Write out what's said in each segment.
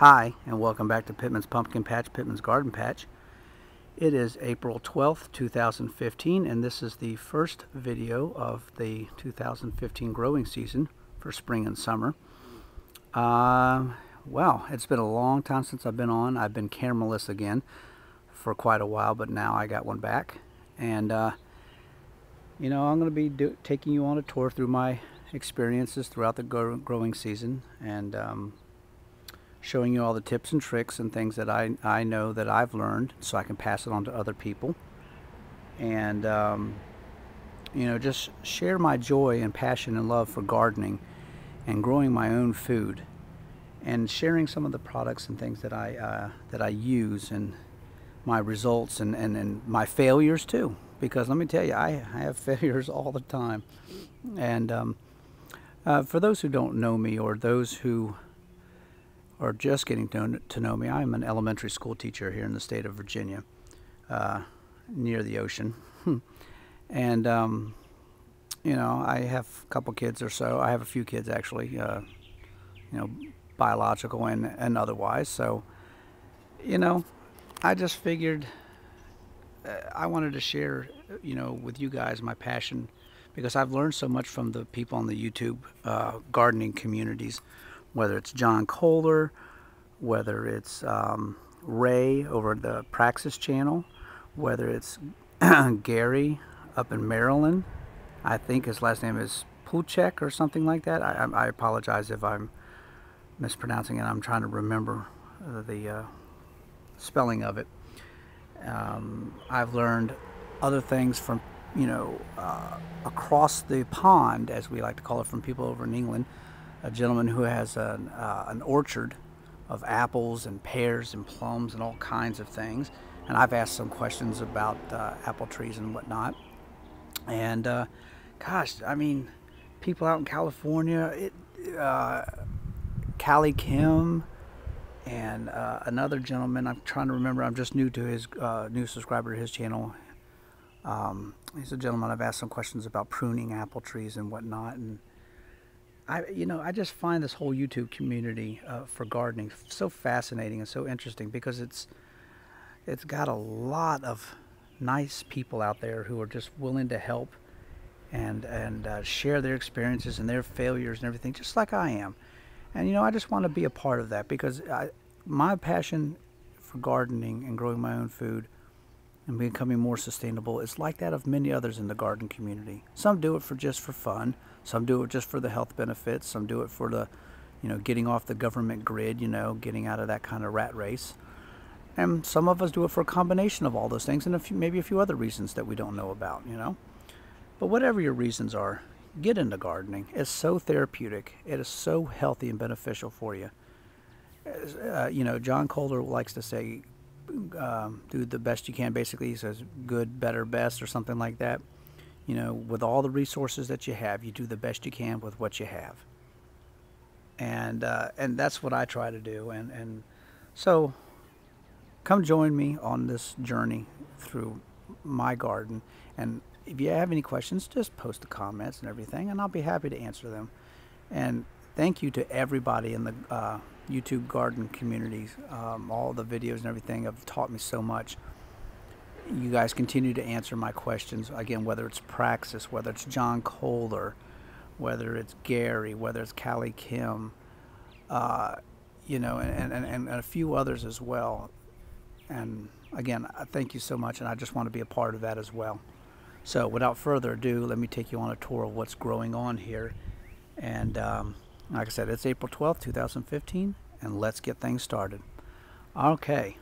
Hi, and welcome back to Pittman's Pumpkin Patch, Pittman's Garden Patch. It is April 12th, 2015, and this is the first video of the 2015 growing season for spring and summer. Uh, well, it's been a long time since I've been on. I've been cameraless again for quite a while, but now I got one back. And, uh, you know, I'm going to be do taking you on a tour through my experiences throughout the growing season and um, showing you all the tips and tricks and things that I, I know that I've learned so I can pass it on to other people. And, um, you know, just share my joy and passion and love for gardening and growing my own food and sharing some of the products and things that I, uh, that I use and my results and, and, and my failures too. Because let me tell you, I, I have failures all the time. And um, uh, for those who don't know me or those who or just getting to, to know me, I'm an elementary school teacher here in the state of Virginia, uh, near the ocean. and, um, you know, I have a couple kids or so. I have a few kids actually, uh, you know, biological and, and otherwise. So, you know, I just figured uh, I wanted to share, you know, with you guys my passion because I've learned so much from the people on the YouTube uh, gardening communities whether it's John Kohler, whether it's um, Ray over the Praxis channel, whether it's Gary up in Maryland. I think his last name is Puchek or something like that. I, I apologize if I'm mispronouncing it. I'm trying to remember the uh, spelling of it. Um, I've learned other things from, you know, uh, across the pond, as we like to call it, from people over in England a gentleman who has an, uh, an orchard of apples and pears and plums and all kinds of things. And I've asked some questions about uh, apple trees and whatnot. And uh, gosh, I mean, people out in California, it, uh, CaliKim, and uh, another gentleman. I'm trying to remember. I'm just new to his uh, new subscriber to his channel. Um, he's a gentleman. I've asked some questions about pruning apple trees and whatnot, and I, you know, I just find this whole YouTube community uh, for gardening so fascinating and so interesting because it's it's got a lot of nice people out there who are just willing to help and and uh, share their experiences and their failures and everything, just like I am. And you know, I just want to be a part of that because I, my passion for gardening and growing my own food and becoming more sustainable is like that of many others in the garden community. Some do it for just for fun. Some do it just for the health benefits. Some do it for the, you know, getting off the government grid, you know, getting out of that kind of rat race. And some of us do it for a combination of all those things and a few, maybe a few other reasons that we don't know about, you know. But whatever your reasons are, get into gardening. It's so therapeutic. It is so healthy and beneficial for you. Uh, you know, John Kohler likes to say, um, do the best you can. Basically, he says good, better, best, or something like that you know, with all the resources that you have, you do the best you can with what you have. And uh, and that's what I try to do. And and so, come join me on this journey through my garden. And if you have any questions, just post the comments and everything, and I'll be happy to answer them. And thank you to everybody in the uh, YouTube garden communities. Um, all the videos and everything have taught me so much you guys continue to answer my questions. Again, whether it's Praxis, whether it's John Kohler, whether it's Gary, whether it's CaliKim, uh, you know, and, and, and a few others as well. And again, thank you so much, and I just want to be a part of that as well. So without further ado, let me take you on a tour of what's growing on here. And um, like I said, it's April 12th, 2015, and let's get things started. Okay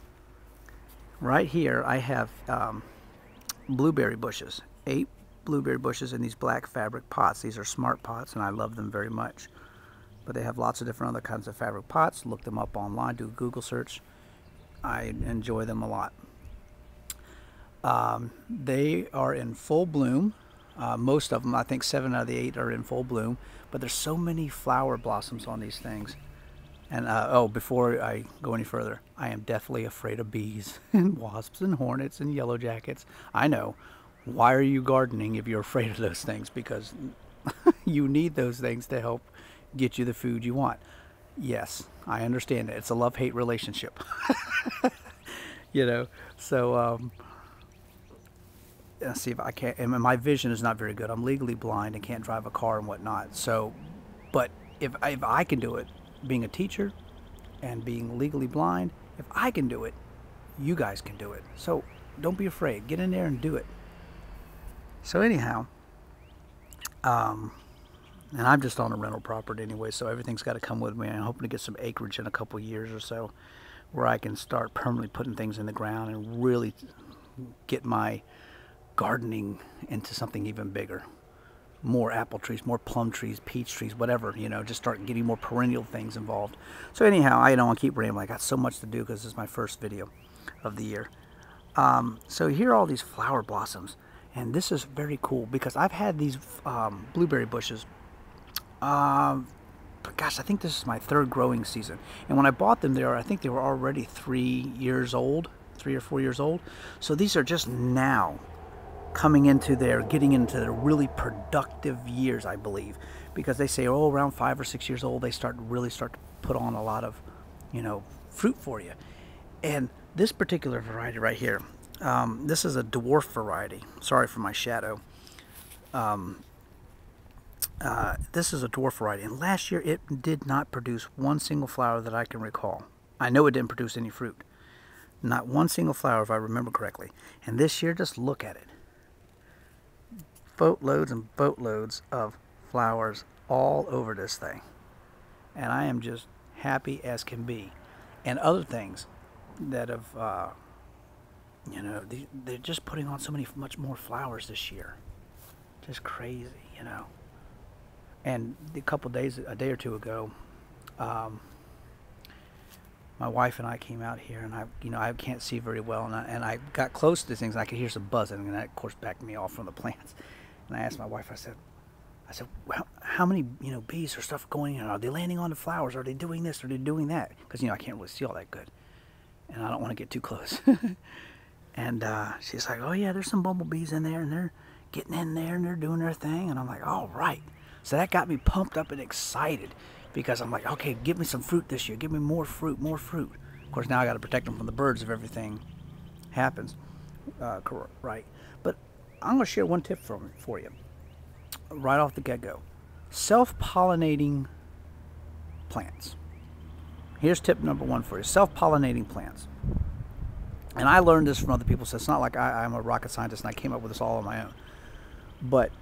right here I have um, blueberry bushes, eight blueberry bushes in these black fabric pots. These are smart pots and I love them very much. But they have lots of different other kinds of fabric pots. Look them up online, do a Google search. I enjoy them a lot. Um, they are in full bloom. Uh, most of them, I think seven out of the eight are in full bloom. But there's so many flower blossoms on these things. And uh, oh, before I go any further, I am deathly afraid of bees and wasps and hornets and yellow jackets. I know. Why are you gardening if you're afraid of those things? Because you need those things to help get you the food you want. Yes, I understand it. It's a love-hate relationship. you know, so um, let's see if I can't. And my vision is not very good. I'm legally blind and can't drive a car and whatnot. So, but if if I can do it, being a teacher and being legally blind, if I can do it, you guys can do it. So don't be afraid. Get in there and do it. So anyhow, um, and I'm just on a rental property anyway, so everything's got to come with me. I'm hoping to get some acreage in a couple years or so where I can start permanently putting things in the ground and really get my gardening into something even bigger. More apple trees, more plum trees, peach trees, whatever, you know, just start getting more perennial things involved. So anyhow, I don't want to keep rambling. I got so much to do because this is my first video of the year. Um, so here are all these flower blossoms. And this is very cool because I've had these um, blueberry bushes um, but gosh, I think this is my third growing season. And when I bought them there, I think they were already three years old, three or four years old. So these are just now coming into their, getting into their really productive years, I believe. Because they say, oh, around five or six years old, they start really start to put on a lot of, you know, fruit for you. And this particular variety right here, um, this is a dwarf variety. Sorry for my shadow. Um, uh, this is a dwarf variety, and last year it did not produce one single flower that I can recall. I know it didn't produce any fruit. Not one single flower, if I remember correctly. And this year, just look at it. Boatloads and boatloads of flowers all over this thing. And I am just happy as can be. And other things that have, uh, you know, they're just putting on so many, much more flowers this year. Just crazy, you know. And a couple days, a day or two ago, um, my wife and I came out here, and I, you know, I can't see very well, and I, and I got close to things, and I could hear some buzzing, and that, of course, backed me off from the plants. And I asked my wife, I said, I said, well, how many, you know, bees or stuff going in? Are they landing on the flowers? Are they doing this? Are they doing that? Because, you know, I can't really see all that good. And I don't want to get too close. and uh, she's like, oh, yeah, there's some bumblebees in there, and they're getting in there, and they're doing their thing. And I'm like, all right. So that got me pumped up and excited because I'm like, okay, give me some fruit this year. Give me more fruit, more fruit. Of course, now I got to protect them from the birds if everything happens uh, right. I'm going to share one tip from, for you right off the get-go. Self-pollinating plants. Here's tip number one for you. Self-pollinating plants. And I learned this from other people, so it's not like I, am a rocket scientist and I came up with this all on my own. But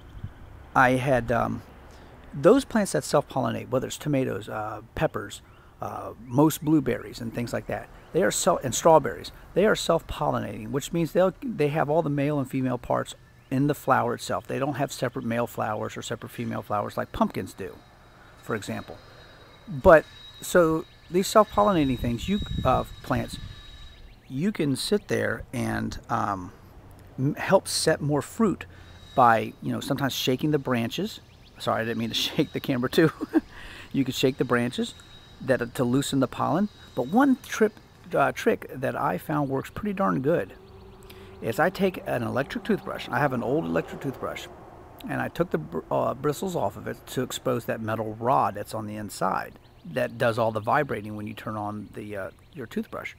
I had um, those plants that self-pollinate, whether it's tomatoes, uh, peppers, uh, most blueberries and things like that, they are self and strawberries. They are self-pollinating, which means they'll they have all the male and female parts in the flower itself. They don't have separate male flowers or separate female flowers like pumpkins do, for example. But so these self-pollinating things, you uh, plants, you can sit there and um, help set more fruit by you know sometimes shaking the branches sorry, I didn't mean to shake the camera too. you could shake the branches that to loosen the pollen. But one trip, uh, trick that I found works pretty darn good is I take an electric toothbrush. I have an old electric toothbrush, and I took the uh, bristles off of it to expose that metal rod that's on the inside that does all the vibrating when you turn on the uh, your toothbrush.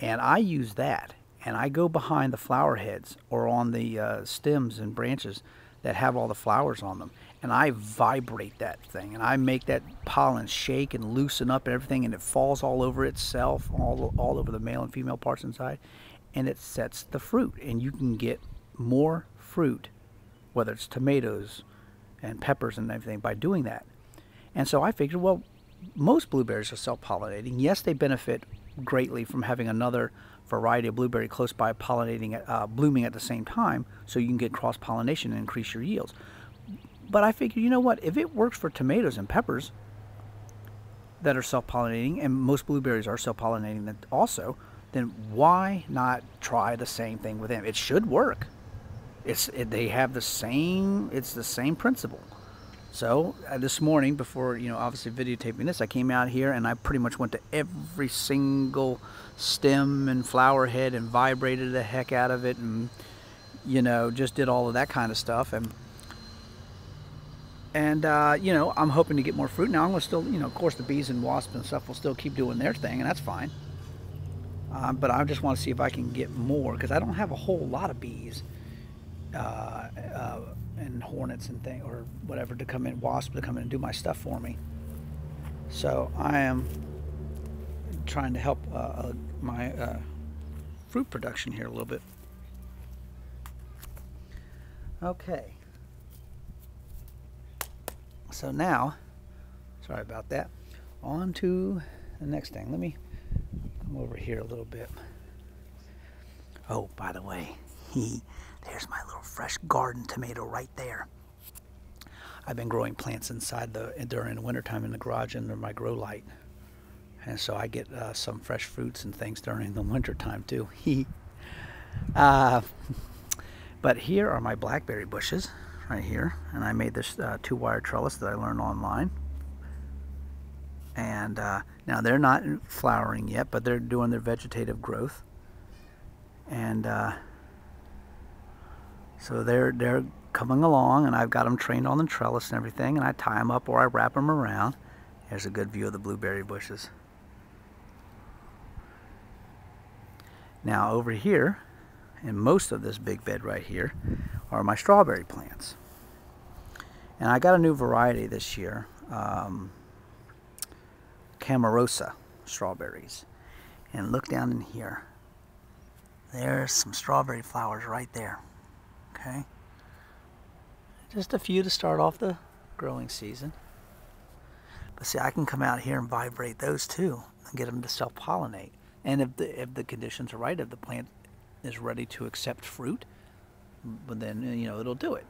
And I use that, and I go behind the flower heads or on the uh, stems and branches that have all the flowers on them. And I vibrate that thing and I make that pollen shake and loosen up and everything and it falls all over itself, all, all over the male and female parts inside. And it sets the fruit and you can get more fruit, whether it's tomatoes and peppers and everything, by doing that. And so I figured, well, most blueberries are self-pollinating. Yes, they benefit greatly from having another variety of blueberry close by pollinating, uh, blooming at the same time, so you can get cross pollination and increase your yields. But I figured, you know what? If it works for tomatoes and peppers that are self pollinating, and most blueberries are self pollinating also, then why not try the same thing with them? It should work. It's it, they have the same. It's the same principle. So uh, this morning, before you know, obviously videotaping this, I came out here and I pretty much went to every single stem and flower head and vibrated the heck out of it, and, you know, just did all of that kind of stuff. And and uh, you know I'm hoping to get more fruit. Now I'm gonna still, you know, of course the bees and wasps and stuff will still keep doing their thing, and that's fine. Um, but I just want to see if I can get more because I don't have a whole lot of bees uh, uh, and hornets and thing or whatever to come in, wasps to come in and do my stuff for me. So I am trying to help uh, uh, my uh, fruit production here a little bit. Okay. So now, sorry about that, on to the next thing. Let me over here a little bit. Oh, by the way, he, there's my little fresh garden tomato right there. I've been growing plants inside the during the wintertime in the garage under my grow light. And so I get uh, some fresh fruits and things during the wintertime too. uh, but here are my blackberry bushes right here. And I made this uh, two-wire trellis that I learned online. And uh, now they're not flowering yet, but they're doing their vegetative growth. And uh, so they're they're coming along, and I've got them trained on the trellis and everything. And I tie them up or I wrap them around. There's a good view of the blueberry bushes. Now over here, in most of this big bed right here, are my strawberry plants. And I got a new variety this year, um, Camarosa strawberries. And look down in here. There's some strawberry flowers right there. Okay. Just a few to start off the growing season. But see, I can come out here and vibrate those too and get them to self-pollinate. And if the, if the conditions are right, if the plant is ready to accept fruit, then, you know, it'll do it.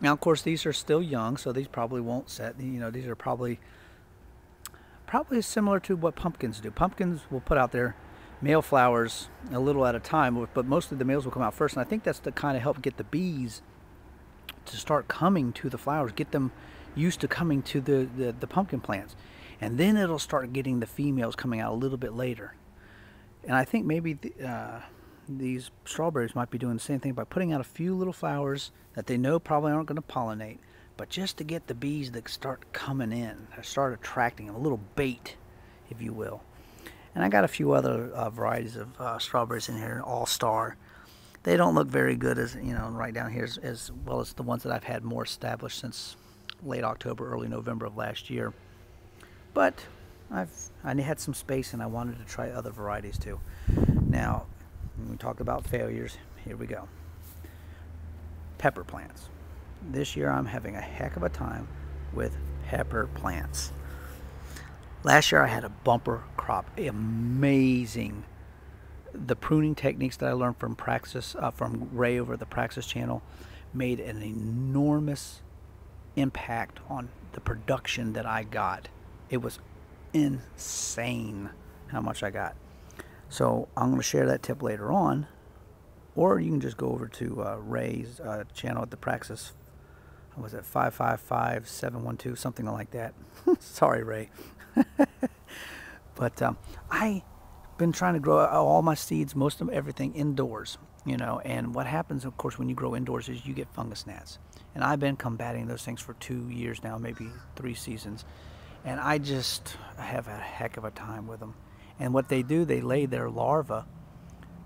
Now, of course, these are still young, so these probably won't set. You know, these are probably probably similar to what pumpkins do. Pumpkins will put out their male flowers a little at a time, but mostly the males will come out first. And I think that's to kind of help get the bees to start coming to the flowers, get them used to coming to the, the, the pumpkin plants. And then it'll start getting the females coming out a little bit later. And I think maybe the, uh, these strawberries might be doing the same thing by putting out a few little flowers that they know probably aren't going to pollinate, but just to get the bees that start coming in, start attracting them, a little bait, if you will. And I got a few other uh, varieties of uh, strawberries in here, All Star. They don't look very good as you know right down here as, as well as the ones that I've had more established since late October, early November of last year. But I've I had some space and I wanted to try other varieties too. Now when we talk about failures, here we go. Pepper plants. This year I'm having a heck of a time with pepper plants. Last year I had a bumper crop, amazing. The pruning techniques that I learned from Praxis, uh, from Ray over the Praxis channel, made an enormous impact on the production that I got. It was insane how much I got. So I'm going to share that tip later on, or you can just go over to uh, Ray's uh, channel at the Praxis. Was it 555712, something like that? Sorry, Ray. but um, I've been trying to grow all my seeds, most of everything indoors, you know. And what happens, of course, when you grow indoors is you get fungus gnats. And I've been combating those things for two years now, maybe three seasons. And I just have a heck of a time with them. And what they do, they lay their larvae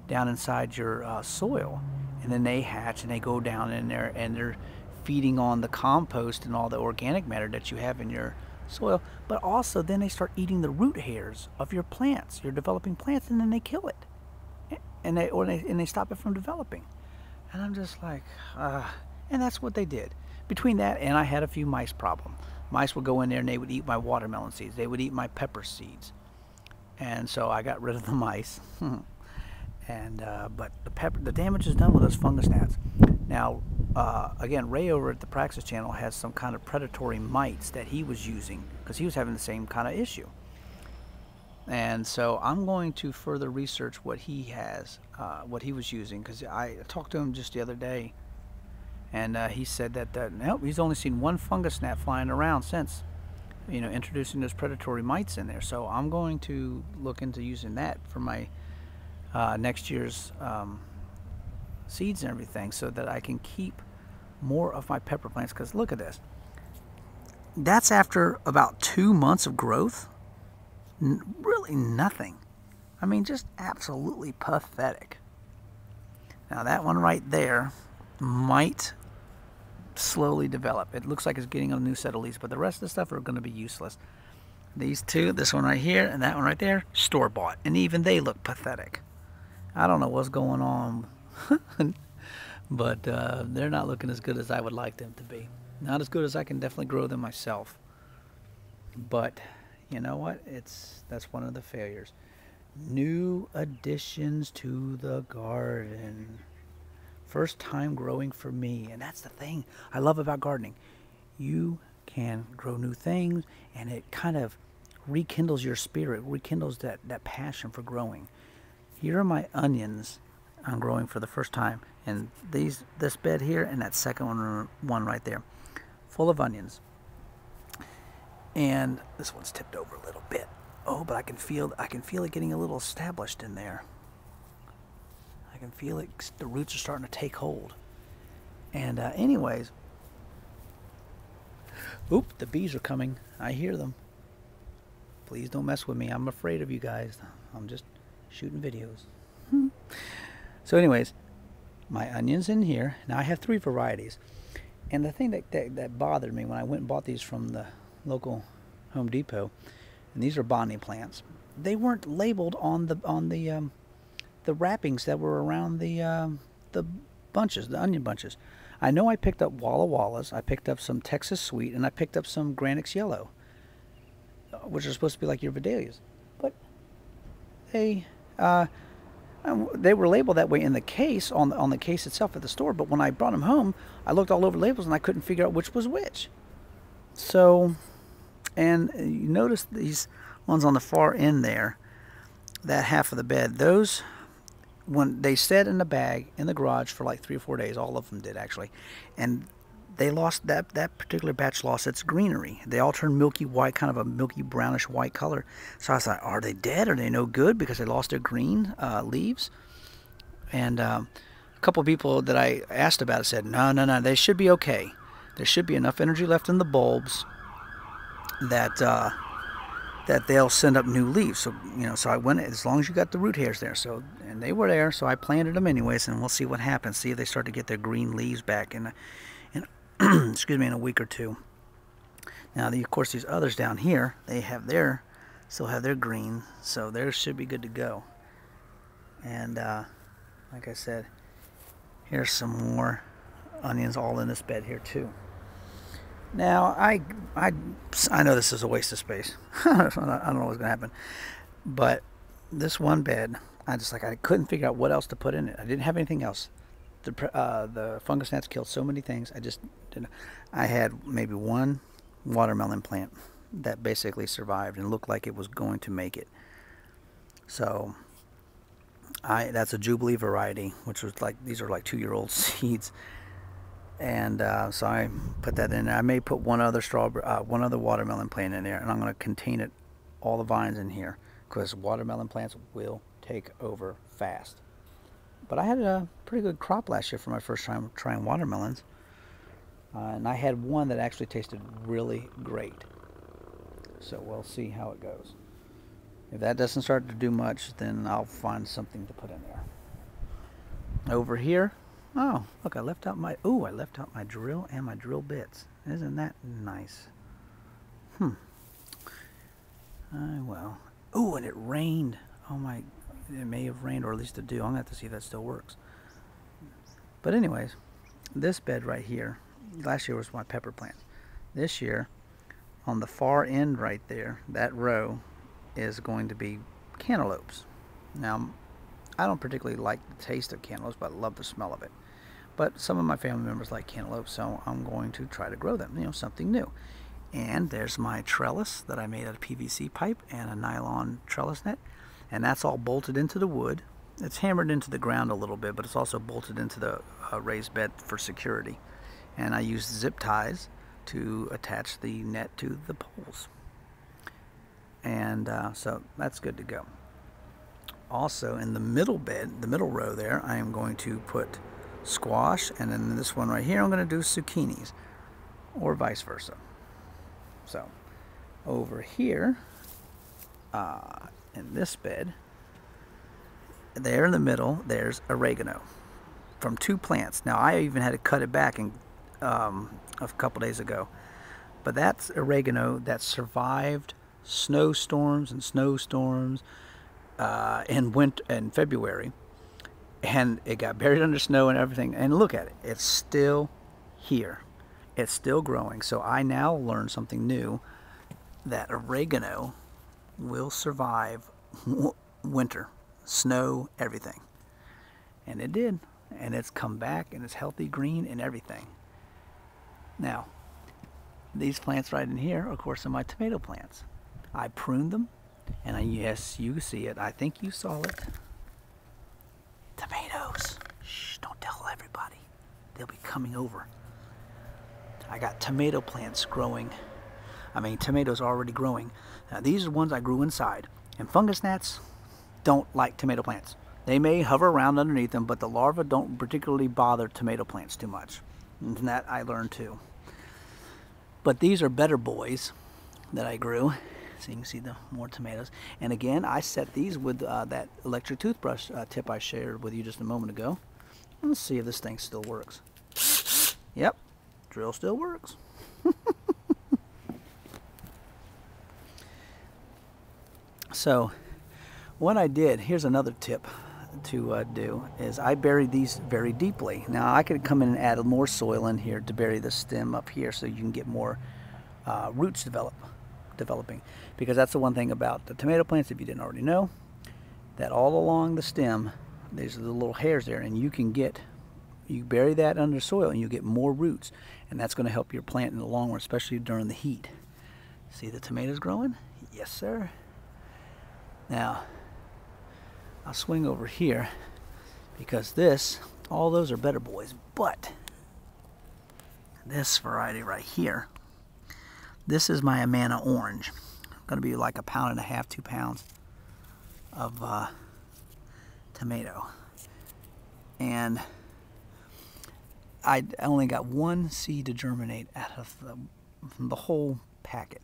down inside your uh, soil, and then they hatch and they go down in there and they're feeding on the compost and all the organic matter that you have in your soil. But also, then they start eating the root hairs of your plants, your developing plants, and then they kill it, and they or they and they stop it from developing. And I'm just like, uh, and that's what they did. Between that and I had a few mice problem. Mice would go in there and they would eat my watermelon seeds. They would eat my pepper seeds and so I got rid of the mice. and uh, but the pepper, the damage is done with those fungus gnats. Now, uh, again, Ray over at the Praxis channel has some kind of predatory mites that he was using because he was having the same kind of issue. And so I'm going to further research what he has, uh, what he was using, because I talked to him just the other day, and uh, he said that, that nope, he's only seen one fungus gnat flying around since you know, introducing those predatory mites in there. So I'm going to look into using that for my uh, next year's um, seeds and everything so that I can keep more of my pepper plants. Because look at this. that's after about two months of growth. N really nothing. I mean, just absolutely pathetic. Now that one right there might slowly develop. It looks like it's getting a new set of leaves, but the rest of the stuff are going to be useless. These two, this one right here and that one right there, store-bought. And even they look pathetic. I don't know what's going on, but uh, they're not looking as good as I would like them to be. Not as good as I can definitely grow them myself. But you know what? It's That's one of the failures. New additions to the garden. First time growing for me. And that's the thing I love about gardening. You can grow new things and it kind of rekindles your spirit, rekindles that, that passion for growing. Here are my onions I'm growing for the first time. And these this bed here and that second one, one right there, full of onions. And this one's tipped over a little bit. Oh, but I can feel I can feel it getting a little established in there I can feel it. The roots are starting to take hold. And uh, anyways, oop, the bees are coming. I hear them. Please don't mess with me. I'm afraid of you guys. I'm just shooting videos. so anyways, my onions in here. Now I have three varieties. And the thing that, that, that bothered me when I went and bought these from the local Home Depot, and these are Bonnie plants, they weren't labeled on the on the um, the wrappings that were around the uh, the bunches, the onion bunches. I know I picked up Walla Wallas, I picked up some Texas Sweet, and I picked up some Granex Yellow, uh, which are supposed to be like your Vidalias. But they uh, um, they were labeled that way in the case on the, on the case itself at the store. But when I brought them home, I looked all over labels and I couldn't figure out which was which. So, and you notice these ones on the far end there, that half of the bed. Those when they sat in the bag in the garage for like three or four days, all of them did actually, and they lost that that particular batch lost its greenery. They all turned milky white, kind of a milky brownish white color. So I was like, are they dead? Are they no good because they lost their green uh, leaves? And um, a couple of people that I asked about it said, no, no, no, they should be okay. There should be enough energy left in the bulbs that. Uh, that they'll send up new leaves. So, you know, so I went, as long as you got the root hairs there. So, and they were there, so I planted them anyways, and we'll see what happens. See if they start to get their green leaves back in excuse me, in a week or two. Now, the, of course, these others down here, they have their, still have their green, so theirs should be good to go. And, uh, like I said, here's some more onions all in this bed here, too. Now, I, I, I know this is a waste of space. I don't know what's going to happen. But this one bed, I just like, I couldn't figure out what else to put in it. I didn't have anything else. The, uh, the fungus gnats killed so many things. I just didn't. I had maybe one watermelon plant that basically survived and looked like it was going to make it. So I that's a Jubilee variety, which was like these are like two-year-old seeds and uh, so I put that in there. I may put one other strawberry, uh, one other watermelon plant in there, and I'm going to contain it, all the vines in here, because watermelon plants will take over fast. But I had a pretty good crop last year for my first time trying watermelons, uh, and I had one that actually tasted really great. So we'll see how it goes. If that doesn't start to do much, then I'll find something to put in there. Over here, Oh, look, I left out my, oh, I left out my drill and my drill bits. Isn't that nice? Hmm. Uh, well. Oh, and it rained. Oh my, it may have rained, or at least it do. I'm going to have to see if that still works. But anyways, this bed right here, last year was my pepper plant. This year, on the far end right there, that row is going to be cantaloupes. Now, I don't particularly like the taste of cantaloupes, but I love the smell of it. But some of my family members like cantaloupe, so I'm going to try to grow them, you know, something new. And there's my trellis that I made out of PVC pipe and a nylon trellis net. And that's all bolted into the wood. It's hammered into the ground a little bit, but it's also bolted into the uh, raised bed for security. And I used zip ties to attach the net to the poles. And uh, so that's good to go. Also, in the middle bed, the middle row there, I am going to put squash, and then this one right here, I'm going to do zucchinis, or vice versa. So over here, uh, in this bed, there in the middle, there's oregano from two plants. Now I even had to cut it back in, um, a couple days ago. But that's oregano that survived snowstorms and snowstorms uh, in winter in February, and it got buried under snow and everything. And look at it; it's still here. It's still growing. So I now learned something new: that oregano will survive winter, snow, everything. And it did. And it's come back and it's healthy green and everything. Now, these plants right in here, of course, are my tomato plants. I pruned them, and I, yes, you see it. I think you saw it. Tomatoes. Shh, don't tell everybody. They'll be coming over. I got tomato plants growing. I mean, tomatoes already growing. Now, these are ones I grew inside. And fungus gnats don't like tomato plants. They may hover around underneath them, but the larvae don't particularly bother tomato plants too much. And that I learned too. But these are better boys that I grew. So you can see the more tomatoes. And again, I set these with uh, that electric toothbrush uh, tip I shared with you just a moment ago. Let's see if this thing still works. Yep, drill still works. So what I did, here's another tip to uh, do is I buried these very deeply. Now I could come in and add more soil in here to bury the stem up here so you can get more uh, roots develop, developing. Because that's the one thing about the tomato plants, if you didn't already know, that all along the stem, there's the little hairs there and you can get, you bury that under soil and you get more roots. And that's going to help your plant in the long run, especially during the heat. See the tomatoes growing? Yes, sir. Now, I'll swing over here because this, all those are better boys, but this variety right here, this is my Amana Orange. Going to be like a pound and a half, two pounds of uh, tomato. And I only got one seed to germinate out of the, the whole packet.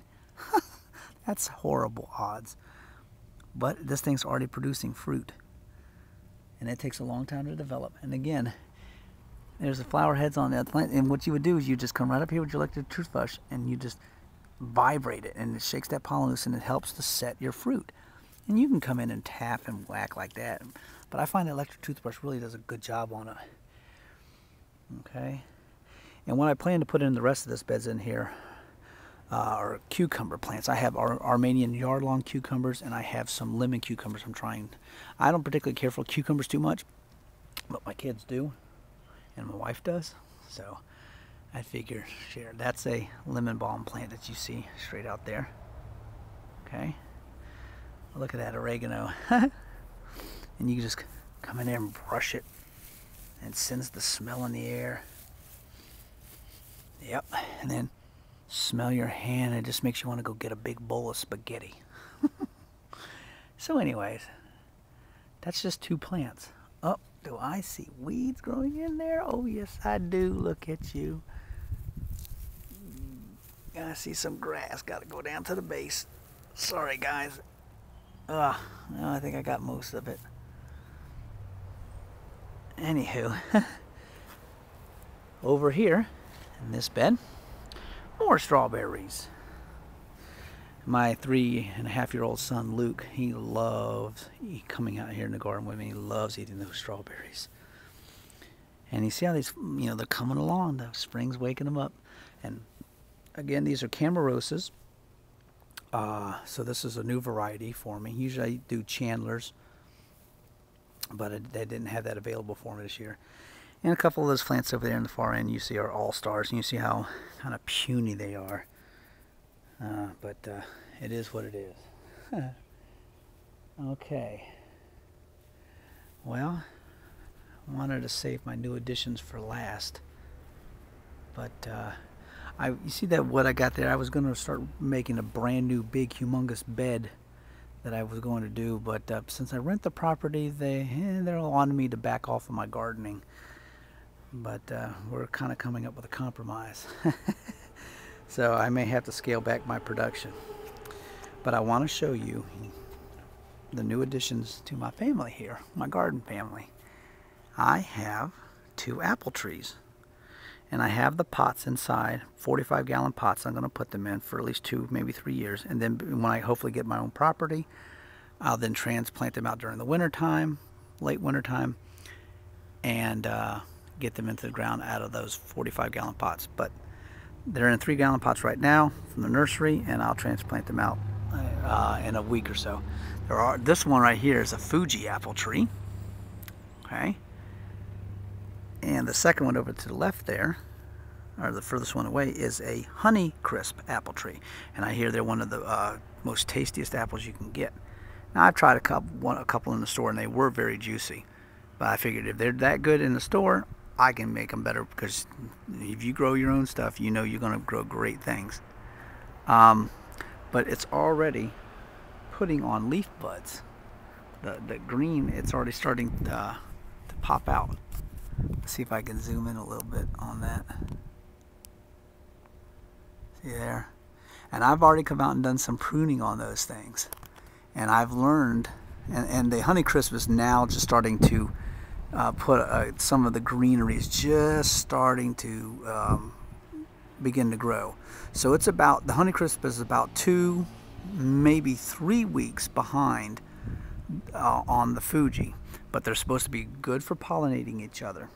That's horrible odds. But this thing's already producing fruit. And it takes a long time to develop. And again, there's the flower heads on that plant. And what you would do is you just come right up here with your electric toothbrush and you just vibrate it. And it shakes that pollen loose and it helps to set your fruit. And you can come in and tap and whack like that. But I find the electric toothbrush really does a good job on it. Okay. And what I plan to put in the rest of this bed's in here uh, or cucumber plants. I have Ar Armenian yard-long cucumbers and I have some lemon cucumbers I'm trying. I don't particularly care for cucumbers too much, but my kids do and my wife does. So I figure share. That's a lemon balm plant that you see straight out there. Okay. Look at that oregano. and you can just come in there and brush it and sends the smell in the air. Yep. And then smell your hand it just makes you want to go get a big bowl of spaghetti. So anyways that's just two plants. Oh do I see weeds growing in there? Oh yes I do. Look at you. I see some grass. Gotta go down to the base. Sorry guys. Ah no, I think I got most of it. Anywho over here in this bed more strawberries. My three and a half year old son Luke, he loves coming out here in the garden with me. He loves eating those strawberries. And you see how these, you know, they're coming along. The spring's waking them up. And again, these are Camarosas. Uh, so this is a new variety for me. Usually I do Chandlers, but I, they didn't have that available for me this year. And a couple of those plants over there in the far end you see are all-stars. And you see how kind of puny they are. Uh, but uh, it is what it is. okay. Well, I wanted to save my new additions for last. But uh, I, you see that what I got there? I was going to start making a brand new big humongous bed that I was going to do. But uh, since I rent the property, they, eh, they're on me to back off of my gardening but uh, we're kind of coming up with a compromise. So I may have to scale back my production. But I want to show you the new additions to my family here, my garden family. I have two apple trees. And I have the pots inside, 45 gallon pots I'm going to put them in for at least two, maybe three years. And then when I hopefully get my own property, I'll then transplant them out during the winter time, late winter time, and uh, get them into the ground out of those 45 gallon pots. But they're in three gallon pots right now from the nursery and I'll transplant them out uh, in a week or so. There are This one right here is a Fuji apple tree. Okay. And the second one over to the left there, or the furthest one away, is a Honey Crisp apple tree. And I hear they're one of the uh, most tastiest apples you can get. Now I've tried a couple, one, a couple in the store and they were very juicy. But I figured if they're that good in the store, I can make them better because if you grow your own stuff, you know you're going to grow great things. Um, but it's already putting on leaf buds. The, the green, it's already starting to, to pop out. Let's see if I can zoom in a little bit on that. See there? And I've already come out and done some pruning on those things. And I've learned, and, and the Honeycrisp is now just starting to uh, put uh, some of the greenery is just starting to um, begin to grow. So it's about, the Honeycrisp is about two, maybe three weeks behind uh, on the Fuji. But they're supposed to be good for pollinating each other.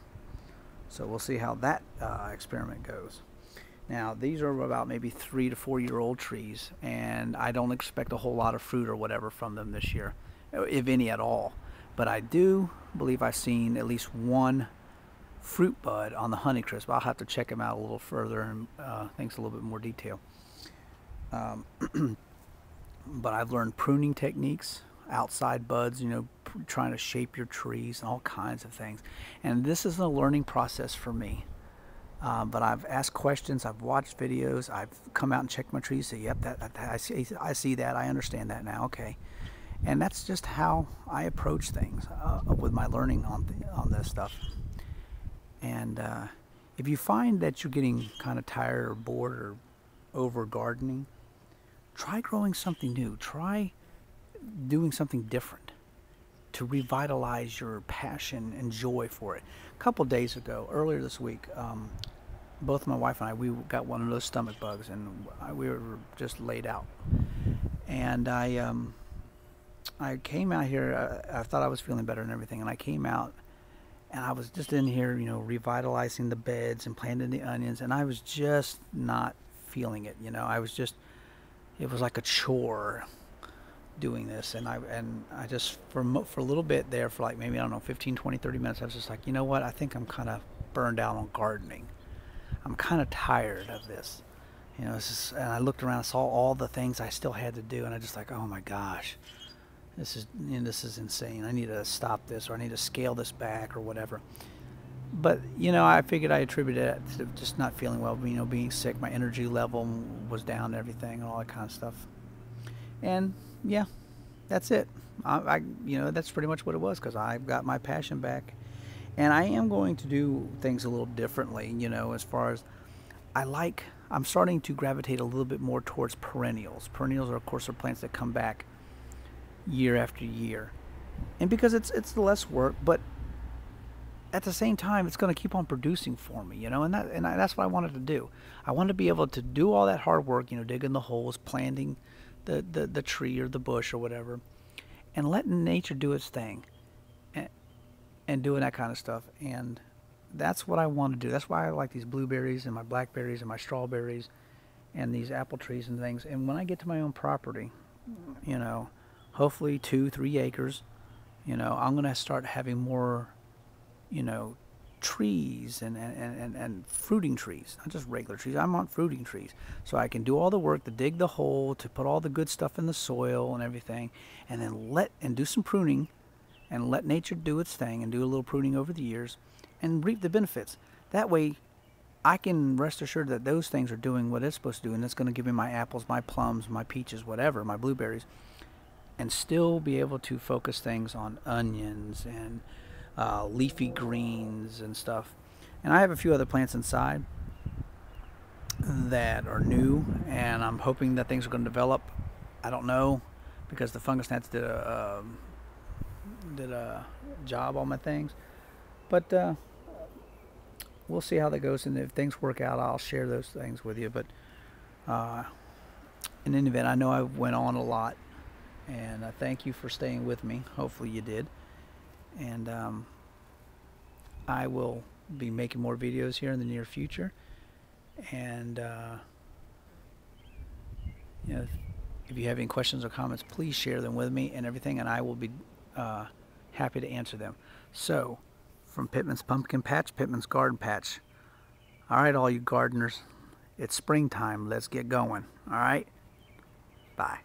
So we'll see how that uh, experiment goes. Now these are about maybe three to four year old trees and I don't expect a whole lot of fruit or whatever from them this year, if any at all. But I do believe I've seen at least one fruit bud on the Honeycrisp. I'll have to check them out a little further and uh, things a little bit more detail. Um, but I've learned pruning techniques, outside buds, you know, trying to shape your trees and all kinds of things. And this is a learning process for me. Uh, but I've asked questions, I've watched videos, I've come out and checked my trees, say, yep, that, that, I, see, I see that, I understand that now, okay. And that's just how I approach things uh, with my learning on, the, on this stuff. And uh, if you find that you're getting kind of tired or bored or over gardening, try growing something new. Try doing something different to revitalize your passion and joy for it. A couple days ago, earlier this week, um, both my wife and I, we got one of those stomach bugs, and we were just laid out. And I, um, I came out here. I, I thought I was feeling better and everything, and I came out, and I was just in here, you know, revitalizing the beds and planting the onions, and I was just not feeling it. You know, I was just, it was like a chore doing this and I and I just for for a little bit there for like maybe I don't know 15 20 30 minutes I was just like you know what I think I'm kind of burned out on gardening I'm kind of tired of this you know just, and I looked around saw all the things I still had to do and I just like oh my gosh this is you know, this is insane I need to stop this or I need to scale this back or whatever but you know I figured I attributed it to just not feeling well you know being sick my energy level was down and everything and all that kind of stuff and yeah, that's it. I, I, you know, that's pretty much what it was because I've got my passion back, and I am going to do things a little differently. You know, as far as I like, I'm starting to gravitate a little bit more towards perennials. Perennials are, of course, are plants that come back year after year, and because it's it's less work, but at the same time, it's going to keep on producing for me, you know, and that and I, that's what I wanted to do. I wanted to be able to do all that hard work, you know, digging the holes, planting the, the, the tree or the bush or whatever and letting nature do its thing and, and doing that kind of stuff. And that's what I want to do. That's why I like these blueberries and my blackberries and my strawberries and these apple trees and things. And when I get to my own property, you know, hopefully two, three acres, you know, I'm going to start having more, you know, trees and, and, and, and fruiting trees, not just regular trees. I want fruiting trees. So I can do all the work to dig the hole, to put all the good stuff in the soil and everything, and then let and do some pruning and let nature do its thing and do a little pruning over the years and reap the benefits. That way I can rest assured that those things are doing what it's supposed to do and it's going to give me my apples, my plums, my peaches, whatever, my blueberries and still be able to focus things on onions and uh, leafy greens and stuff. And I have a few other plants inside. that are new, and I'm hoping that things are going to develop. I don't know because the fungus gnats did a um, did a job on my things, but uh, we'll see how that goes. And if things work out, I'll share those things with you. But uh, in any event, I know I went on a lot, and I thank you for staying with me. Hopefully, you did. And um, I will be making more videos here in the near future. And uh, you know, if you have any questions or comments, please share them with me and everything, and I will be uh, happy to answer them. So, from Pittman's Pumpkin Patch, Pittman's Garden Patch. All right, all you gardeners, it's springtime. Let's get going. All right? Bye.